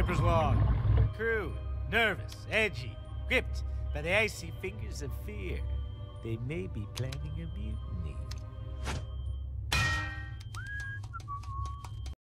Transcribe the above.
Skipper's log. Crew, nervous, edgy, gripped by the icy fingers of fear. They may be planning a mutiny.